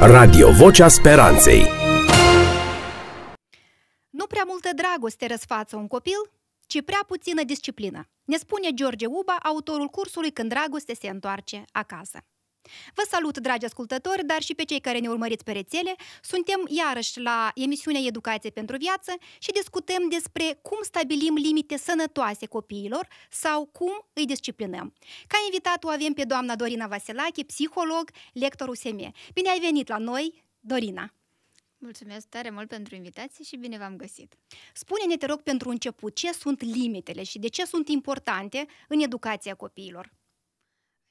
Radio Vocea Speranței Nu prea multă dragoste răsfață un copil, ci prea puțină disciplină. Ne spune George Uba, autorul cursului Când dragoste se întoarce acasă. Vă salut, dragi ascultători, dar și pe cei care ne urmăriți pe rețele. Suntem iarăși la emisiunea Educație pentru Viață și discutăm despre cum stabilim limite sănătoase copiilor sau cum îi disciplinăm. Ca invitat o avem pe doamna Dorina Vasilache, psiholog, lector USM. Bine ai venit la noi, Dorina! Mulțumesc tare mult pentru invitație și bine v-am găsit. Spune-ne, te rog, pentru început, ce sunt limitele și de ce sunt importante în educația copiilor?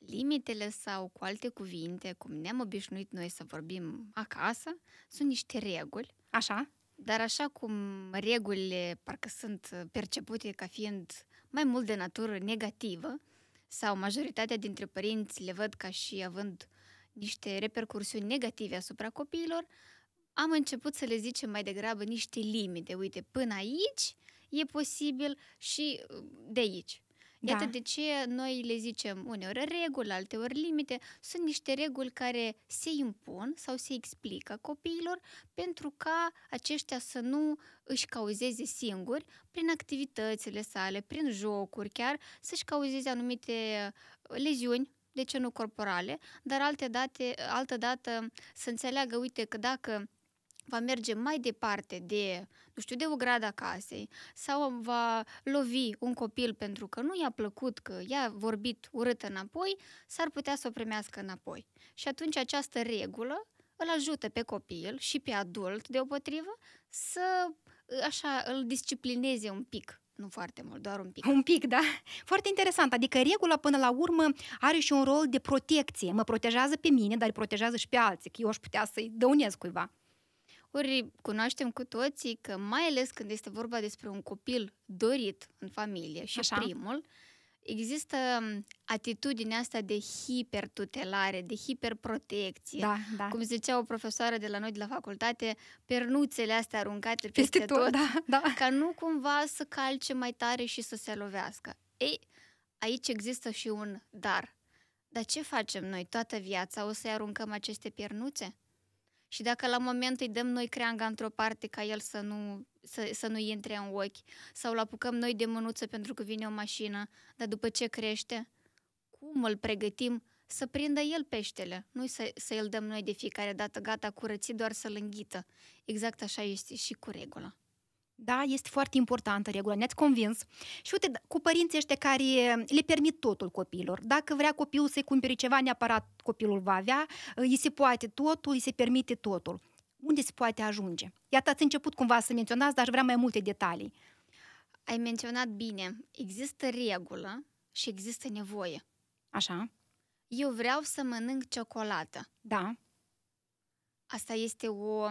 Limitele sau, cu alte cuvinte, cum ne-am obișnuit noi să vorbim acasă, sunt niște reguli. Așa? Dar așa cum regulile parcă sunt percepute ca fiind mai mult de natură negativă, sau majoritatea dintre părinți le văd ca și având niște repercursiuni negative asupra copiilor, am început să le zicem mai degrabă niște limite. Uite, până aici e posibil și de aici. Iată da. de ce noi le zicem uneori reguli, alteori limite. Sunt niște reguli care se impun sau se explică copiilor pentru ca aceștia să nu își cauzeze singuri, prin activitățile sale, prin jocuri chiar, să-și cauzeze anumite leziuni de ce nu corporale, dar alte date, altă dată să înțeleagă, uite, că dacă va merge mai departe de, nu știu, de o gradă casei sau va lovi un copil pentru că nu i-a plăcut că i-a vorbit urât înapoi, s-ar putea să o primească înapoi. Și atunci această regulă îl ajută pe copil și pe adult, deopotrivă, să așa îl disciplineze un pic nu foarte mult, doar un pic. Un pic, da? Foarte interesant. Adică regula până la urmă are și un rol de protecție. Mă protejează pe mine, dar îi protejează și pe alții, că eu aș putea să-i dăunez cuiva. Ori cunoaștem cu toții că mai ales când este vorba despre un copil dorit în familie și Așa. primul, există atitudinea asta de hipertutelare, de hiperprotecție. Da, da. Cum zicea o profesoară de la noi de la facultate, pernuțele astea aruncate peste, peste tot, tot da, da. ca nu cumva să calce mai tare și să se lovească. Ei, aici există și un dar. Dar ce facem noi toată viața? O să-i aruncăm aceste piernuțe? Și dacă la moment îi dăm noi creanga într-o parte ca el să nu, să, să nu intre în ochi, sau îl apucăm noi de mânuță pentru că vine o mașină, dar după ce crește, cum îl pregătim să prindă el peștele, nu să, să îl dăm noi de fiecare dată gata curățit doar să-l înghită. Exact așa este și cu regula. Da, este foarte importantă regula, ne-ați convins. Și uite, cu părinții ăștia care le permit totul copiilor. Dacă vrea copilul să-i cumpere ceva, neapărat copilul va avea, îi se poate totul, îi se permite totul. Unde se poate ajunge? Iată, ați început cumva să menționați, dar aș vrea mai multe detalii. Ai menționat bine. Există regulă și există nevoie. Așa. Eu vreau să mănânc ciocolată. Da. Asta este o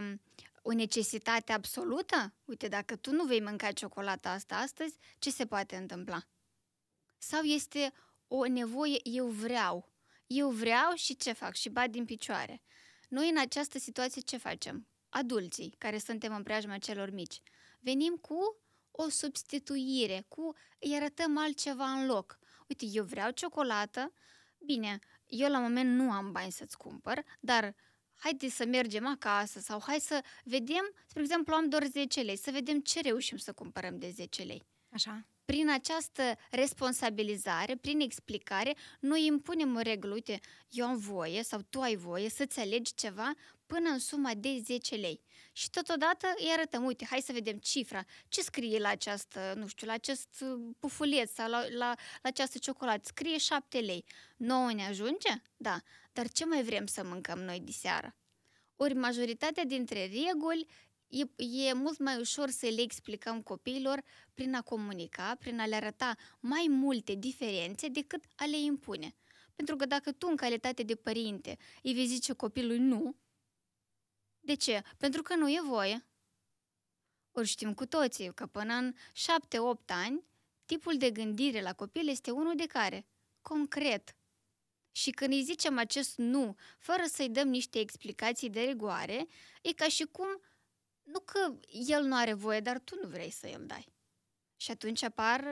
o necesitate absolută? Uite, dacă tu nu vei mânca ciocolata asta astăzi, ce se poate întâmpla? Sau este o nevoie, eu vreau. Eu vreau și ce fac? Și bat din picioare. Noi în această situație ce facem? Adulții, care suntem în preajma celor mici, venim cu o substituire, cu îi arătăm altceva în loc. Uite, eu vreau ciocolată, bine, eu la moment nu am bani să-ți cumpăr, dar haide să mergem acasă sau hai să vedem, spre exemplu, am doar 10 lei, să vedem ce reușim să cumpărăm de 10 lei. Așa. Prin această responsabilizare, prin explicare, noi impunem o regulă. Uite, eu am voie sau tu ai voie să-ți alegi ceva până în suma de 10 lei. Și totodată îi arătăm, uite, hai să vedem cifra, ce scrie la această, nu știu, la acest pufuleț sau la, la, la această ciocolată, scrie 7 lei. Nouă ne ajunge? Da. Dar ce mai vrem să mâncăm noi de seară? Ori majoritatea dintre reguli e, e mult mai ușor să le explicăm copiilor prin a comunica, prin a le arăta mai multe diferențe decât a le impune. Pentru că dacă tu, în calitate de părinte, îi vei zice copilului nu, de ce? Pentru că nu e voie. Ori știm cu toții că până în 7-8 ani, tipul de gândire la copil este unul de care? Concret. Și când îi zicem acest nu, fără să-i dăm niște explicații de rigoare, e ca și cum, nu că el nu are voie, dar tu nu vrei să îl dai. Și atunci apar,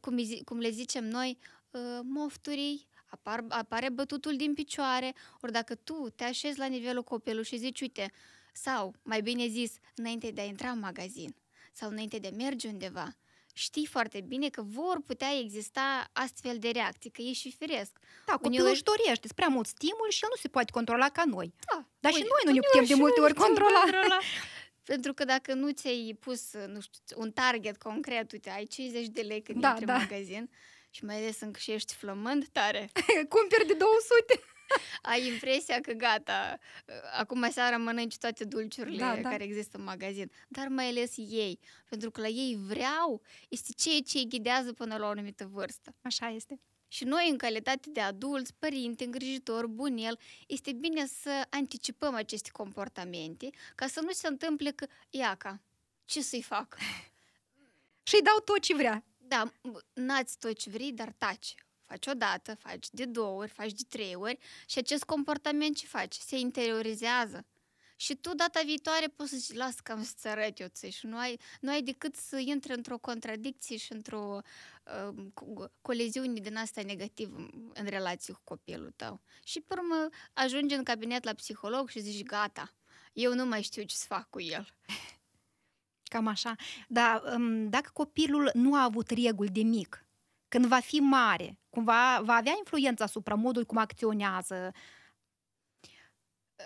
cum, cum le zicem noi, ă, mofturii, apar, apare bătutul din picioare, ori dacă tu te așezi la nivelul copilului și zici, uite, sau, mai bine zis, înainte de a intra în magazin sau înainte de a merge undeva, știi foarte bine că vor putea exista astfel de reacții, că e și firesc. Da, copilul Uneori- își dorește spre mult stimul și el nu se poate controla ca noi. Da, Dar și uite, noi nu ne uneori putem de și multe nu ori putem controla. Pentru că dacă nu ți-ai pus, nu știu, un target concret, uite, ai 50 de lei când Da, intri da. în magazin și mai ales încă și ești flămând tare, Cumperi de 200. ai impresia că gata, acum seara mănânci toate dulciurile Da, da. care există în magazin, dar mai ales ei, pentru că la ei vreau, este ceea ce îi ghidează până la o anumită vârstă. Așa este. Și noi, în calitate de adulți, părinți, îngrijitori, bunel, este bine să anticipăm aceste comportamente ca să nu se întâmple că, iaca, ce să-i fac? Și îi dau tot ce vrea. Da, m- n-ați tot ce vrei, dar taci. Faci o dată, faci de două ori, faci de trei ori și acest comportament ce faci? Se interiorizează. Și tu data viitoare poți să zici, las că am să-ți arăt eu ție și nu ai, nu ai decât să intri într-o contradicție și într-o uh, co- coleziune din asta negativă în relație cu copilul tău. Și pe urmă ajungi în cabinet la psiholog și zici, gata, eu nu mai știu ce să fac cu el. Cam așa. Dar um, dacă copilul nu a avut reguli de mic, când va fi mare, cumva va avea influență asupra modului cum acționează.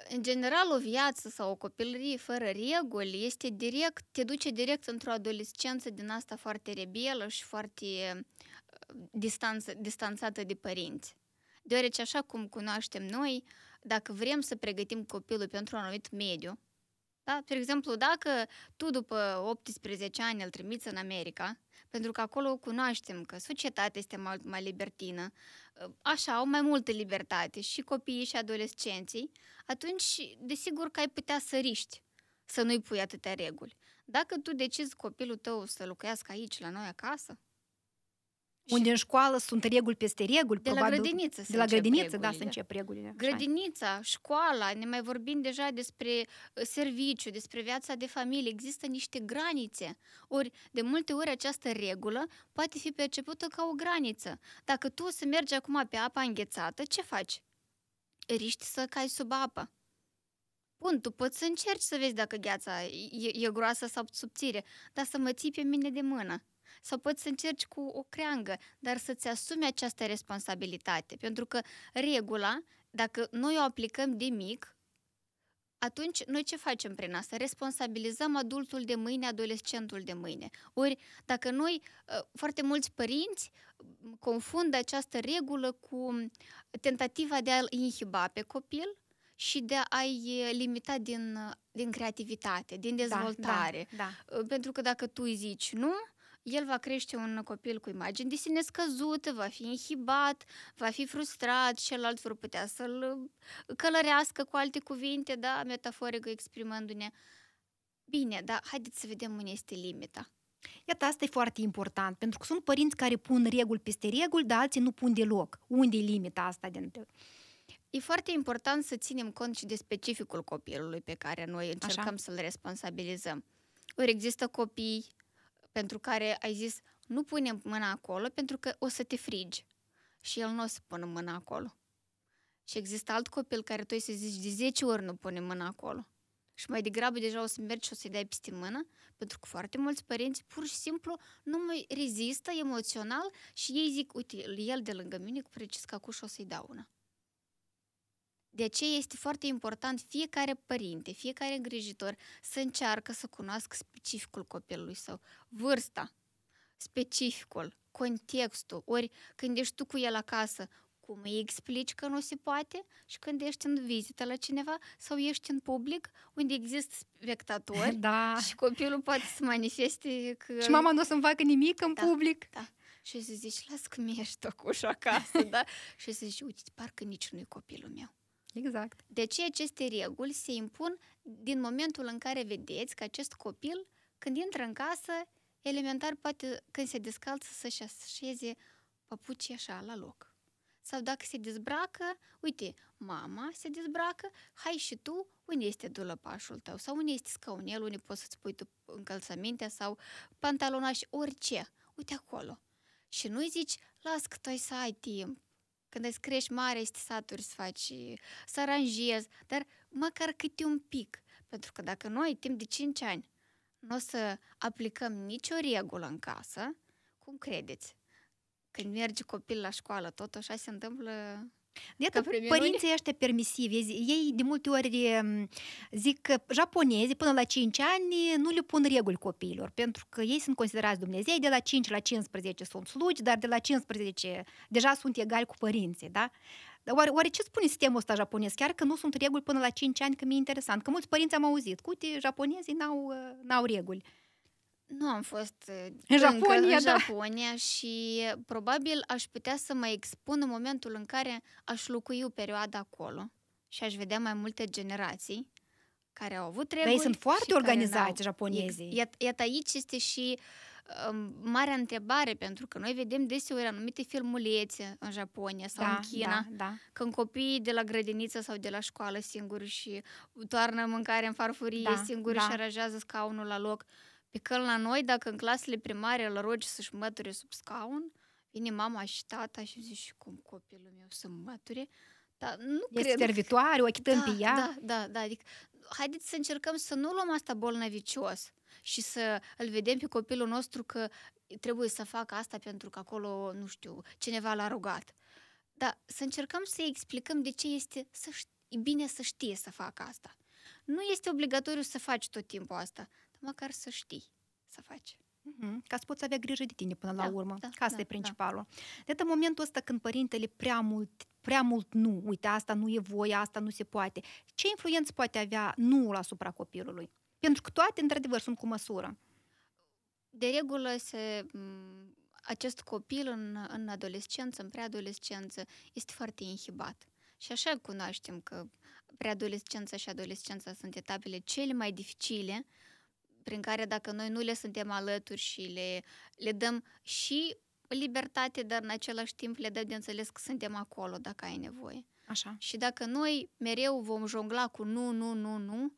În general, o viață sau o copilărie fără reguli este direct, te duce direct într-o adolescență din asta foarte rebelă și foarte uh, distanță, distanțată de părinți. Deoarece, așa cum cunoaștem noi, dacă vrem să pregătim copilul pentru un anumit mediu, da? De exemplu, dacă tu după 18 ani îl trimiți în America, pentru că acolo cunoaștem că societatea este mai, mai libertină, așa, au mai multă libertate și copiii și adolescenții, atunci, desigur că ai putea să riști, să nu-i pui atâtea reguli. Dacă tu decizi copilul tău să locuiască aici, la noi acasă, și Unde în școală sunt reguli peste reguli, de la probabil. grădiniță să de la încep grădiniță, da, să regulile. încep regulile. Așa e. Grădinița, școala, ne mai vorbim deja despre uh, serviciu, despre viața de familie, există niște granițe. Ori, de multe ori, această regulă poate fi percepută ca o graniță. Dacă tu o să mergi acum pe apa înghețată, ce faci? Riști să cai sub apă. Bun, tu poți să încerci să vezi dacă gheața e, e groasă sau subțire, dar să mă ții pe mine de mână. Sau poți să încerci cu o creangă, dar să-ți asumi această responsabilitate. Pentru că regula, dacă noi o aplicăm de mic, atunci noi ce facem prin asta? Responsabilizăm adultul de mâine, adolescentul de mâine. Ori, dacă noi, uh, foarte mulți părinți m, confundă această regulă cu tentativa de a-l inhiba pe copil și de a-i uh, limita din, uh, din creativitate, din dezvoltare. Da, da, Uh, Pentru că dacă tu îi zici nu, el va crește un copil cu imagini de sine scăzute, va fi inhibat, va fi frustrat, celălalt vor putea să-l uh, călărească cu alte cuvinte, da, metaforic exprimându-ne. Bine, dar haideți să vedem unde este limita. Iată, asta e foarte important, pentru că sunt părinți care pun reguli peste reguli, dar alții nu pun deloc. Unde e limita asta? De... E foarte important să ținem cont și de specificul copilului pe care noi încercăm Așa. să-l responsabilizăm. Ori există copii pentru care ai zis nu punem mâna acolo pentru că o să te frigi și el nu o să pună mâna acolo. Și există alt copil care tu îi să zici de 10 ori nu pune mâna acolo. Și mai degrabă deja o să mergi și o să-i dai peste mână, pentru că foarte mulți părinți pur și simplu nu mai rezistă emoțional și ei zic, uite, el de lângă mine cu precis că acum și o să-i dau una. De aceea este foarte important fiecare părinte, fiecare îngrijitor să încearcă să cunoască specificul copilului său, vârsta, specificul, contextul, ori când ești tu cu el acasă, cum îi explici că nu se poate și când ești în vizită la cineva sau ești în public unde există spectatori Da. și copilul poate să manifeste că... Și mama nu o să-mi facă nimic în Da. public. Da. Și să zici, las că mi-ești tocuș acasă, da? Și să zici, uite, parcă nici nu e copilul meu. Exact. De aceea aceste reguli se impun din momentul în care vedeți că acest copil, când intră în casă, elementar poate când se descalță să-și așeze papucii așa la loc. Sau dacă se dezbracă, uite, mama se dezbracă, hai și tu, unde este dulăpașul tău? Sau unde este scaunel, unde poți să-ți pui tu încălțămintea sau pantalonaș, orice. Uite acolo. Și nu zici, las că tu ai să ai timp, când îți crești mare, este saturi să faci, să aranjezi, dar măcar câte un pic. Pentru că dacă noi, timp de 5 ani, nu o să aplicăm nicio regulă în casă, cum credeți? Când merge copil la școală, tot așa se întâmplă Iată, părinții ăștia permisivi, ei de multe ori zic că japonezii până la 5 ani nu le pun reguli copiilor, pentru că ei sunt considerați Dumnezei, de la 5 la 15 sunt slugi, dar de la 15 deja sunt egali cu părinții, da? Oare, oare ce spune sistemul ăsta japonez? Chiar că nu sunt reguli până la 5 ani, că mi-e interesant. Că mulți părinți am auzit, cu uite, japonezii n-au, n-au reguli. Nu am fost în Japonia, în da. Japonia și probabil aș putea să mă expun în momentul în care aș locui o perioadă acolo și aș vedea mai multe generații care au avut reguli. Dar ei sunt foarte organizați, japonezii. Iată, iată aici este și um, marea întrebare, pentru că noi vedem deseori anumite filmulețe în Japonia sau da, în China, da, da. când copiii de la grădiniță sau de la școală singuri și toarnă mâncare în farfurie Da, singuri da. și aranjează scaunul la loc. Pe când la noi, dacă în clasele primare îl rogi să-și măture sub scaun, vine mama și tata și zice, și cum copilul meu să măture? Dar nu Este cred. servitoare, o chităm da, pe ea. Da, da, da. Adică, haideți să încercăm să nu luăm asta bolnăvicios și să îl vedem pe copilul nostru că trebuie să facă asta pentru că acolo, nu știu, cineva l-a rugat. Dar să încercăm să-i explicăm de ce este să ș- e bine să știe să facă asta. Nu este obligatoriu să faci tot timpul asta, dar măcar să știi să faci. Mhm, Ca să poți avea grijă de tine până la Da, urmă. da, Că asta da, e principalul. De în momentul ăsta când părintele prea mult, prea mult nu, uite, asta nu e voie, asta nu se poate, ce influență poate avea nu asupra copilului? Pentru că toate, într-adevăr, sunt cu măsură. De regulă, se, m, acest copil în, în adolescență, în preadolescență, este foarte inhibat. Și așa cunoaștem că preadolescența și adolescența sunt etapele cele mai dificile, prin care dacă noi nu le suntem alături și le, le dăm și libertate, dar în același timp le dăm de înțeles că suntem acolo dacă ai nevoie. Așa. Și dacă noi mereu vom jongla cu nu, nu, nu, nu,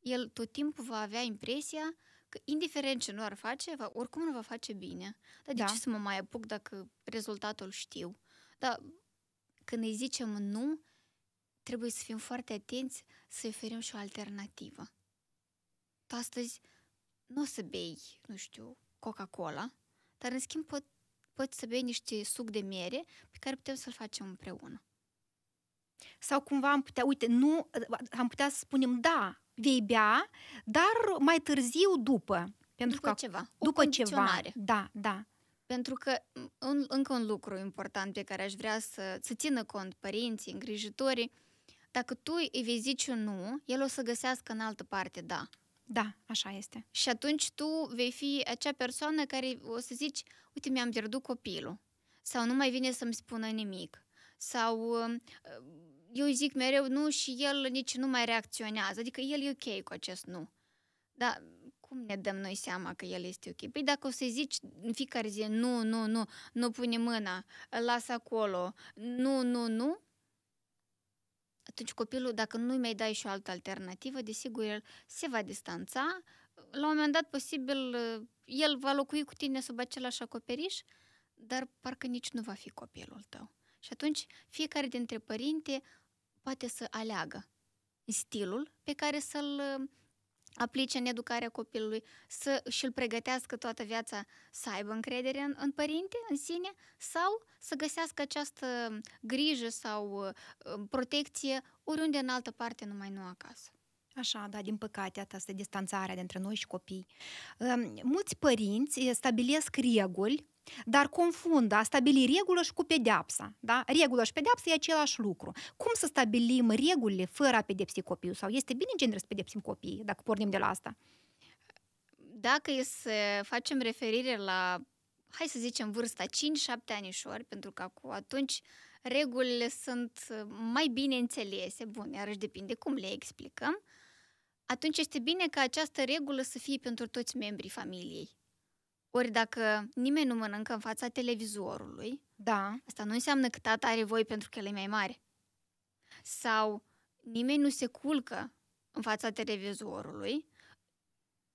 el tot timpul va avea impresia că indiferent ce nu ar face, va, oricum nu va face bine. Dar de Da. ce să mă mai apuc dacă rezultatul știu? Dar când îi zicem nu, trebuie să fim foarte atenți să oferim și o alternativă. Tu astăzi nu o să bei, nu știu, Coca-Cola, dar în schimb pot, poți să bei niște suc de miere pe care putem să-l facem împreună. Sau cumva am putea, uite, nu, am putea să spunem da, vei bea, dar mai târziu după. Pentru după că ceva. O după ceva. condiționare. Da, da. Pentru că un, încă un lucru important pe care aș vrea să, să țină cont părinții, îngrijitorii, dacă tu îi vei zice un nu, el o să găsească în altă parte da. Da, așa este. Și atunci tu vei fi acea persoană care o să zici, uite, mi-am pierdut copilul. Sau nu mai vine să-mi spună nimic. Sau uh, eu îi zic mereu nu și el nici nu mai reacționează. Adică el e ok cu acest nu. Dar cum ne dăm noi seama că el este ok? Păi dacă o să-i zici în fiecare zi nu, nu, nu, nu pune mâna, îl lasă acolo, nu, nu, nu, atunci copilul, dacă nu-i mai dai și o altă alternativă, desigur, el se va distanța. La un moment dat, posibil, el va locui cu tine sub același acoperiș, dar parcă nici nu va fi copilul tău. Și atunci, fiecare dintre părinte poate să aleagă stilul pe care să-l uh, aplice în educarea copilului, să și-l pregătească toată viața să aibă încredere în, în părinte, în sine, sau să găsească această grijă sau uh, protecție oriunde în altă parte, numai nu acasă. Așa, da, din păcate, asta distanțarea dintre noi și copii. Um, Mulți părinți eh, stabilesc reguli, dar confundă a stabili regulă și cu pedeapsa. Da? Regulă și pedeapsa e același lucru. Cum să stabilim regulile fără a pedepsi copilul? Sau este bine în genere să pedepsim copiii, dacă pornim de la asta? Dacă e să facem referire la, hai să zicem, vârsta 5-7 anișori, pentru că cu atunci regulile sunt mai bine înțelese, bun, iarăși depinde cum le explicăm, atunci este bine ca această regulă să fie pentru toți membrii familiei. Ori dacă nimeni nu mănâncă în fața televizorului, Da, asta nu înseamnă că tata are voie pentru că el e mai mare. Sau nimeni nu se culcă în fața televizorului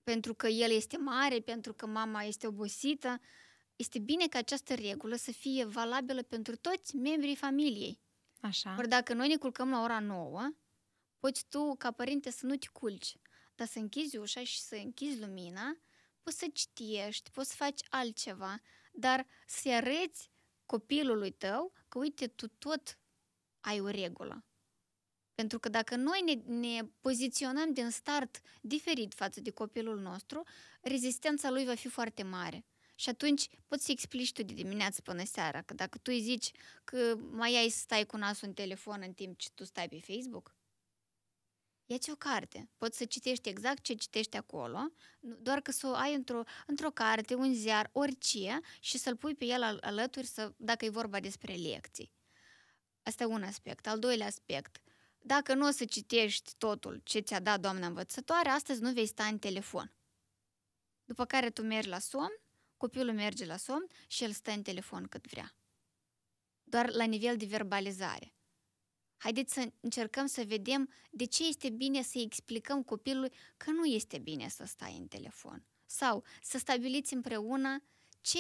pentru că el este mare, pentru că mama este obosită. este bine ca această regulă să fie valabilă pentru toți membrii familiei. Așa. Ori dacă noi ne culcăm la ora 9, poți tu, ca părinte, să nu te culci, dar să închizi ușa și să închizi lumina, poți să citești, poți să faci altceva, dar să arăți copilului tău că, uite, tu tot ai o regulă. Pentru că dacă noi ne, ne poziționăm din start diferit față de copilul nostru, rezistența lui va fi foarte mare. Și atunci poți să explici tu de dimineață până seara, că dacă tu îi zici că mai ai să stai cu nasul în telefon în timp ce tu stai pe Facebook, ia-ți o carte. Poți să citești exact ce citești acolo, doar că să o ai într-o, într-o carte, un ziar, orice, și să-l pui pe el al- alături să, dacă e vorba despre lecții. Asta e un aspect. Al doilea aspect. Dacă nu o să citești totul ce ți-a dat doamna învățătoare, astăzi nu vei sta în telefon. După care tu mergi la somn, copilul merge la somn și el stă în telefon cât vrea. Doar la nivel de verbalizare. Haideți să încercăm să vedem de ce este bine să explicăm copilului că nu este bine să stai în telefon. Sau să stabiliți împreună ce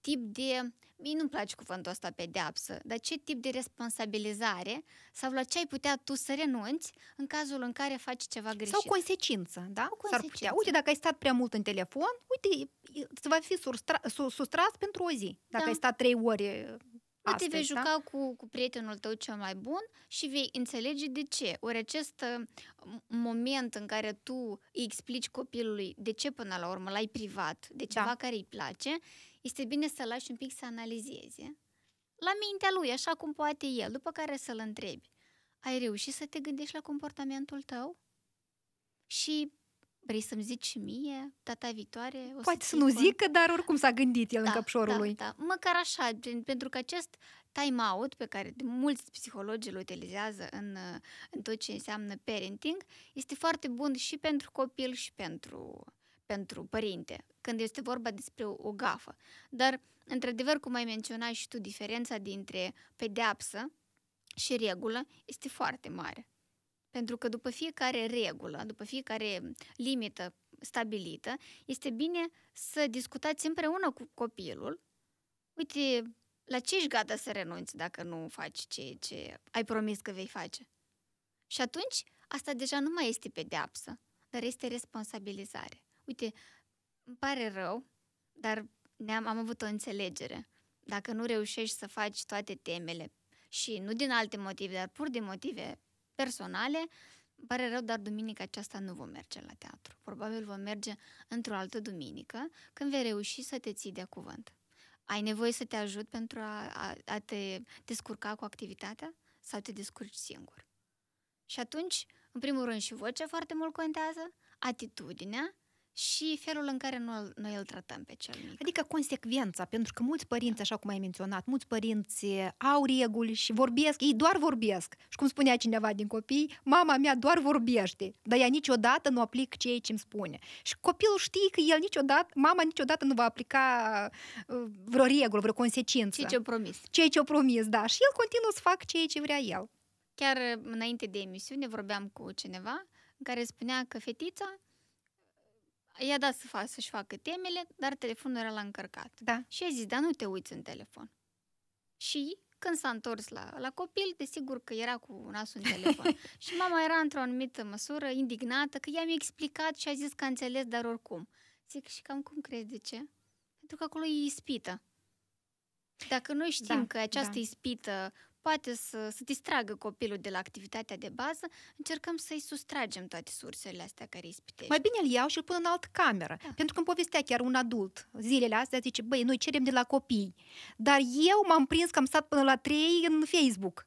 tip de, mie nu-mi place cuvântul ăsta pedeapsă, dar ce tip de responsabilizare sau la ce ai putea tu să renunți în cazul în care faci ceva greșit. Sau consecință, da? O S-ar putea. consecință. Uite, dacă ai stat prea mult în telefon, uite, îți va fi sustra, su- sustras pentru o zi. Dacă Da. ai stat trei ori Nu astăzi, te vei da? juca cu, cu prietenul tău cel mai bun și vei înțelege de ce. Ori acest uh, m- moment în care tu îi explici copilului de ce până la urmă l-ai privat, de ceva Da. care îi place, este bine să-l lași un pic să analizeze la mintea lui, așa cum poate el, după care să-l întrebi. Ai reușit să te gândești la comportamentul tău? Și vrei să-mi zici și mie, data viitoare? O Poate să ții nu cont? zică, dar oricum s-a gândit el în căpșorul da, lui. Da, măcar așa, gen- pentru că acest time-out pe care de mulți psihologi îl utilizează în, uh, în tot ce înseamnă parenting, este foarte bun și pentru copil și pentru, pentru părinte, când este vorba despre o, o gafă. Dar, într-adevăr, cum ai menționat și tu, diferența dintre pedeapsă și regulă este foarte mare. Pentru că după fiecare regulă, după fiecare limită stabilită, este bine să discutați împreună cu copilul. Uite, la ce ești gata să renunți dacă nu faci ce, ce ai promis că vei face? Și atunci, asta deja nu mai este pedeapsă, dar este responsabilizare. Uite, îmi pare rău, dar ne-am, am avut o înțelegere. Dacă nu reușești să faci toate temele și nu din alte motive, dar pur din motive personale, îmi pare rău, dar duminica aceasta nu vom merge la teatru. Probabil vom merge într-o altă duminică, când vei reuși să te ții de cuvânt. Ai nevoie să te ajut pentru a, a, a te descurca cu activitatea sau te descurci singur? Și atunci, în primul rând, și vocea foarte mult contează, atitudinea și felul în care noi, noi îl tratăm pe cel mic. Adică consecvența, pentru că mulți părinți, așa cum ai menționat, mulți părinți au reguli și vorbesc, ei doar vorbesc. Și cum spunea cineva din copii, mama mea doar vorbește, dar ea niciodată nu aplic ceea ce îmi spune. Și copilul știe că el niciodată, mama niciodată nu va aplica uh, vreo regulă, vreo consecință. Ce ce-o promis. Ceea ce o promis, da. Și el continuă să facă ceea ce vrea el. Chiar uh, înainte de emisiune vorbeam cu cineva în care spunea că fetița i-a dat să facă, să-și facă temele, dar telefonul era la încărcat. Da. Și a zis, dar nu te uiți în telefon. Și când s-a întors la, la copil, desigur că era cu nasul în telefon. și mama era într-o anumită măsură indignată că i-am explicat și a zis că a înțeles, dar oricum. Zic, și cam cum crezi de ce? Pentru că acolo e ispită. Dacă noi știm Da, că această da. ispită poate să, să distragă copilul de la activitatea de bază, încercăm să-i sustragem toate sursele astea care îi ispitește. Mai bine îl iau și îl pun în altă cameră. Da. Pentru că îmi povestea chiar un adult zilele astea, zice, băi, noi cerem de la copii. Dar eu m-am prins că am stat până la trei în Facebook.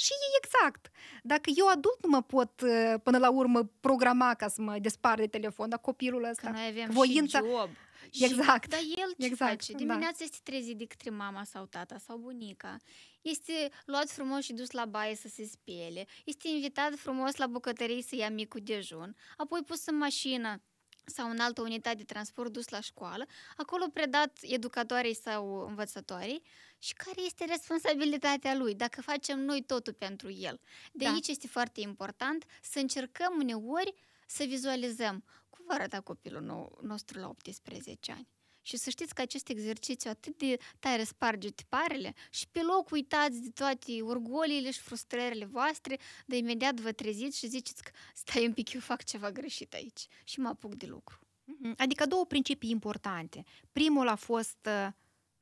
Și e exact. Dacă eu adult nu mă pot uh, până la urmă programa ca să mă despar de telefon, dar copilul Că ăsta... noi avem voința- și job. Exact. Și, dar el ce Exact, face? da. Dimineața este trezit de către mama sau tata sau bunica. Este luat frumos și dus la baie să se spele. Este invitat frumos la bucătărie să ia micul dejun. Apoi pus în mașină sau în altă unitate de transport dus la școală, acolo predat educatoarei sau învățătoarei și care este responsabilitatea lui, dacă facem noi totul pentru el. De Da. aici este foarte important să încercăm uneori să vizualizăm cum va arăta copilul nou, nostru la 18 ani. Și să știți că acest exercițiu atât de tare sparge tiparele și pe loc uitați de toate orgoliile și frustrările voastre, de imediat vă treziți și ziceți că stai un pic, eu fac ceva greșit aici și mă apuc de lucru. Mhm. Adică două principii importante. Primul a fost, uh,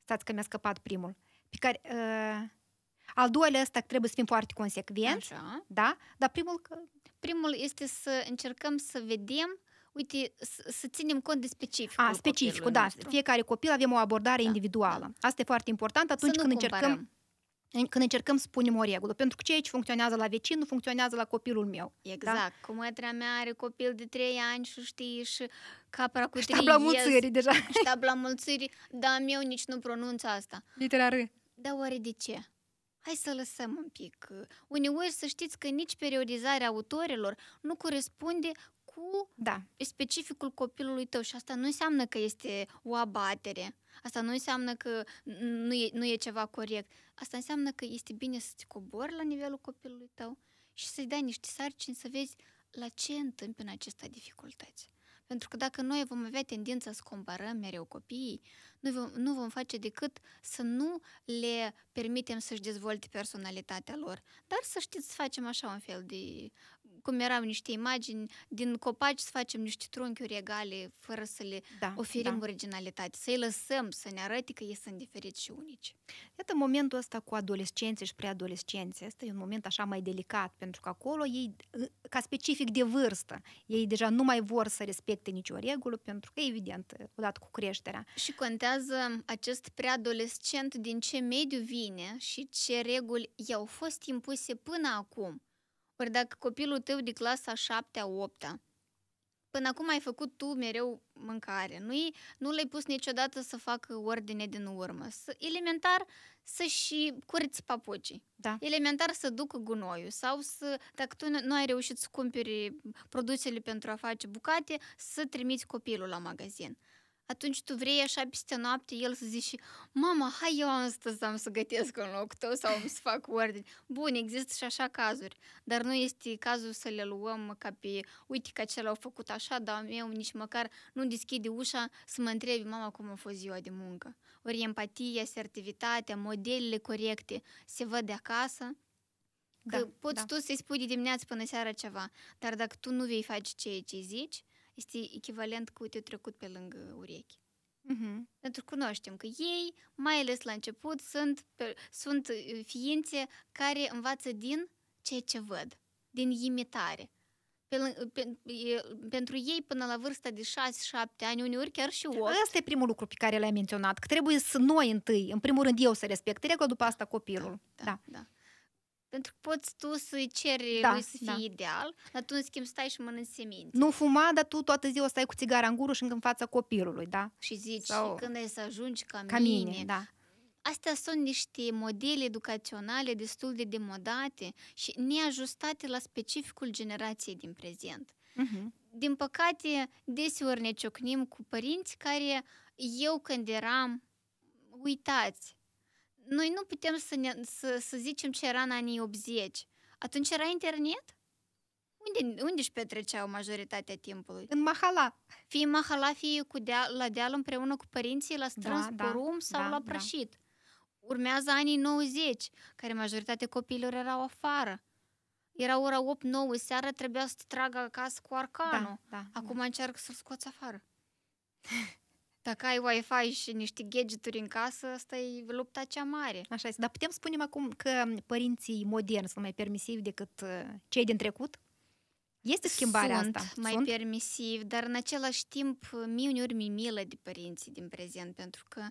stați că mi-a scăpat primul, pe care, uh, al doilea ăsta trebuie să fim foarte consecvenți, Așa. da? Dar primul, că, Primul este să încercăm să vedem, uite, să, să ținem cont de specificul a, specificul, copilului da, nostru. fiecare copil avem o abordare Da, individuală. Asta e foarte important atunci să nu când încercăm, comparăm. când încercăm să punem o regulă. Pentru că ceea ce funcționează la vecin nu funcționează la copilul meu. Exact. Cu mătrea mea are copil de 3 ani și știi și capra cu Și trei tabla iez, mulțirii deja. Și tabla mulțirii, dar meu nici nu pronunță asta. Litera R. Dar oare de ce? Hai să lăsăm un pic. Uneori să știți că nici periodizarea autorilor nu corespunde cu Da. specificul copilului tău și asta nu înseamnă că este o abatere. Asta nu înseamnă că nu e, nu e ceva corect. Asta înseamnă că este bine să te cobori la nivelul copilului tău și să-i dai niște sarcini să vezi la ce întâmpină acesta dificultăți. Pentru că dacă noi vom avea tendința să comparăm mereu copiii, nu vom, nu vom face decât să nu le permitem să-și dezvolte personalitatea lor. Dar să știți, să facem așa un fel de... Cum erau niște imagini, din copaci să facem niște trunchiuri egale, fără să le Da, oferim da. originalitate, să-i lăsăm să ne arate că ei sunt diferiți și unici. Iată momentul ăsta cu adolescenții și preadolescenții. Asta e un moment așa mai delicat, pentru că acolo ei, ca specific de vârstă, ei deja nu mai vor să respecte nicio regulă, pentru că, evident, odată cu creșterea. Și contează acest preadolescent din ce mediu vine și ce reguli i-au fost impuse până acum. Ori dacă copilul tău de clasa 7 8 până acum ai făcut tu mereu mâncare, nu, nu l-ai pus niciodată să facă ordine din urmă. Să, elementar să-și curăți papucii. Da. Elementar să ducă gunoiul sau să, dacă tu nu ai reușit să cumperi produsele pentru a face bucate, să trimiți copilul la magazin atunci tu vrei așa peste noapte el să zici și mama, hai eu astăzi am să gătesc în loc tău sau am să fac ordine. Bun, există și așa cazuri, dar nu este cazul să le luăm ca pe, uite că acela au făcut așa, dar meu nici măcar nu deschide ușa să mă întrebi mama cum a fost ziua de muncă. Ori empatia, asertivitatea, modelele corecte se văd de acasă, Că Da, poți da. tu să-i spui de dimineață până seara ceva, dar dacă tu nu vei face ceea ce zici, este echivalent cu te trecut pe lângă urechi. Mhm. Pentru că cunoaștem că ei, mai ales la început, sunt, pe, sunt uh, ființe care învață din ceea ce văd, din imitare. Pe, lân- pe, e, pentru ei, până la vârsta de 6-7 ani, uneori chiar și 8, Ăsta e primul lucru pe care l-ai menționat, că trebuie să noi întâi, în primul rând eu să respect regula, după asta copilul. Da. da. Pentru că poți tu să-i ceri Da, lui să fie da. ideal, dar tu, în schimb, stai și mănânci semințe. Nu fuma, dar tu toată ziua stai cu țigara în gură și în fața copilului, da? Și zici, Sau- când ai să ajungi ca, Ca mine, da. Astea sunt niște modele educaționale destul de demodate și neajustate la specificul generației din prezent. Mhm. Din păcate, deseori ne ciocnim cu părinți care, eu când eram, uitați, noi nu putem să, ne, să, să zicem ce era în anii 80. Atunci era internet? Unde, unde își petreceau majoritatea timpului? În mahala. Fie în mahala, fie cu deal, la deal împreună cu părinții, la strâns Da, da, da, porum sau da, la da. prășit. Urmează anii 90, care majoritatea copiilor erau afară. Era ora 8-9 seara, trebuia să te tragă acasă cu arcanul. Da, da. Acum încearcă să-l scoți afară. Dacă ai Wi-Fi și niște gadgeturi în casă, asta e lupta cea mare. Așa este. Dar putem spune acum că părinții moderni sunt mai permisivi decât uh, cei din trecut? Este schimbarea Sunt asta? mai permisiv, dar în același timp mie uneori mi milă de părinții din prezent, pentru că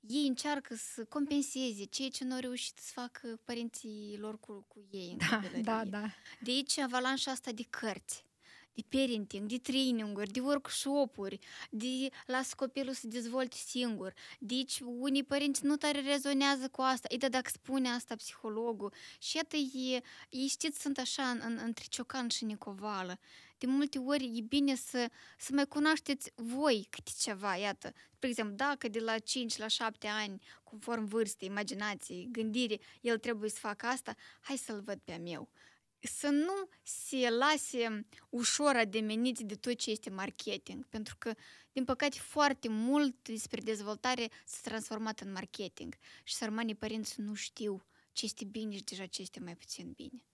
ei încearcă să compenseze ceea ce nu au reușit să facă părinții lor cu, cu ei în Da, copilărie. da, da. De aici avalanșa asta de cărți, de parenting, de training-uri, de workshop-uri, de las copilul să dezvolte singur. Deci unii părinți nu tare rezonează cu asta. Ei, dar dacă spune asta psihologul, și iată, e, ei știți, sunt așa în, în, între ciocan și nicovală. De multe ori e bine să, să mai cunoașteți voi câte ceva, iată. Spre exemplu, dacă de la 5 la 7 ani, conform vârstei, imaginației, gândire, el trebuie să facă asta, hai să-l văd pe a meu să nu se lase ușor ademeniți de tot ce este marketing, pentru că, din păcate, foarte mult despre dezvoltare s-a transformat în marketing și sărmanii părinți nu știu ce este bine și deja ce este mai puțin bine.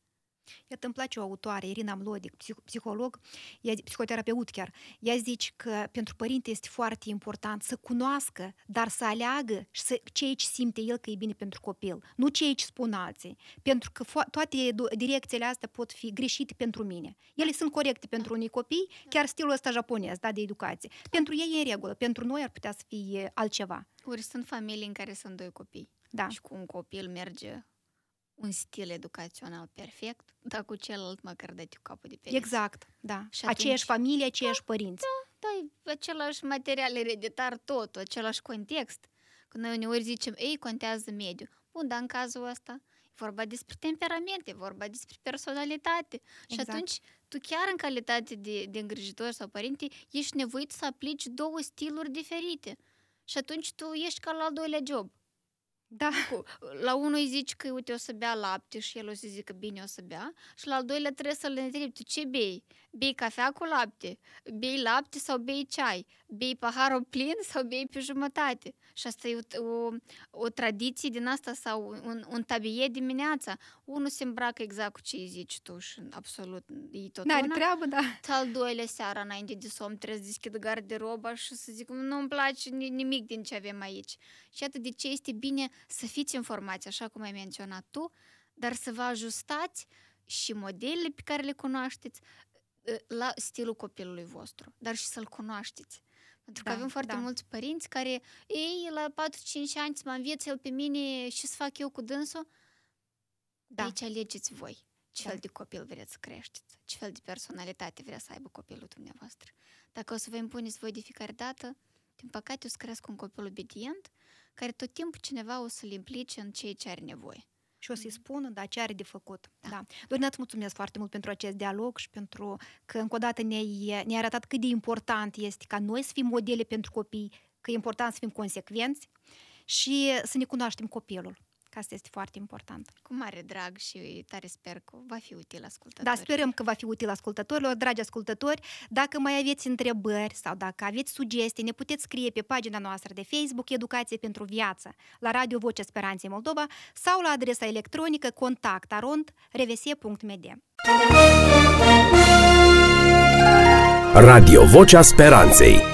Iată, îmi place o autoare, Irina Mlodic, psiholog, ea, psihoterapeut chiar. Ea zice că pentru părinte este foarte important să cunoască, dar să aleagă și să, ce ce simte el că e bine pentru copil, nu ce ce spun alții. Pentru că fo- toate direcțiile astea pot fi greșite pentru mine. Ele sunt corecte pentru unii copii, chiar stilul ăsta japonez, da, de educație. Pentru ei e în regulă, pentru noi ar putea să fie altceva. Ori sunt familii în care sunt doi copii. Da. Și cu un copil merge un stil educațional perfect, dar cu celălalt măcar dă capul de pereți. Exact, da. Și aceeași atunci- familie, aceiași părinți. Da, e același material ereditar, tot, același context. Că noi uneori zicem, ei, contează mediul. Bun, dar în cazul ăsta e vorba despre temperament, e vorba despre personalitate. Și Exact. atunci, tu chiar în calitate de, de îngrijitor sau părinte, ești nevoit să aplici două stiluri diferite. Și atunci tu ești ca la al doilea job. Da. Cu, la unul îi zici că, uite, o să bea lapte și el o să zică, bine, o să bea. Și la al doilea trebuie să-l întrebi, tu ce bei? Bei cafea cu lapte? Bei lapte sau bei ceai? Bei paharul plin sau bei pe jumătate? Și asta e o, o, o tradiție din asta sau un, un tabie dimineața. Unul se îmbracă exact cu ce îi zici tu și absolut e tot N-are una. treabă, da. Al doilea seara, înainte de somn, trebuie să deschid garderoba și să zic, nu-mi place ni- nimic din ce avem aici. Și atât de ce este bine să fiți informați, așa cum ai menționat tu, dar să vă ajustați și modelele pe care le cunoașteți ă, la stilul copilului vostru, dar și să-l cunoașteți. Pentru că Da, avem foarte da. mulți părinți care, ei, la 4-5 ani să mă învețe el pe mine și să fac eu cu dânsul. Da. Aici alegeți voi ce Da. fel de copil vreți să creșteți, ce fel de personalitate vrea să aibă copilul dumneavoastră. Dacă o să vă impuneți voi de fiecare dată, din păcate o să crească un copil obedient, care tot timpul cineva o să-l implice în ceea ce are nevoie. Și o să-i spună, da, ce are de făcut. Da. da. Dorina, îți mulțumesc foarte mult pentru acest dialog și pentru că încă o dată ne-ai, ne arătat cât de important este ca noi să fim modele pentru copii, că e important să fim consecvenți și să ne cunoaștem copilul. Că asta este foarte important. Cu mare drag și tare sper că va fi util Da, ascultătorilor. sperăm că va fi util ascultătorilor. Dragi ascultători, dacă mai aveți întrebări sau dacă aveți sugestii, ne puteți scrie pe pagina noastră de Facebook Educație pentru Viață, la Radio Vocea Speranței Moldova sau la adresa electronică contactarond rvs.md. Radio Vocea Speranței